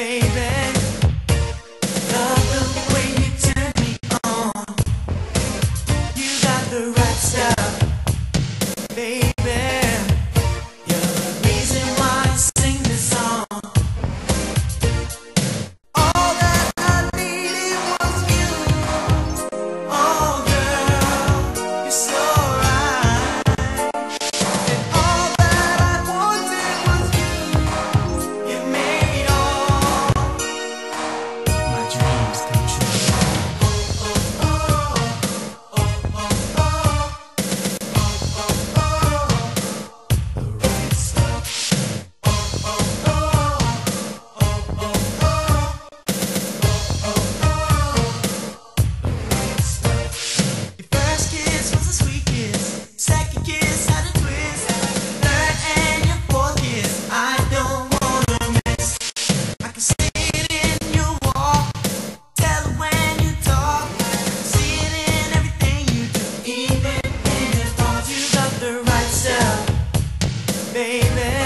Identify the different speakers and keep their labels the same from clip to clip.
Speaker 1: baby. baby.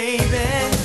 Speaker 1: baby.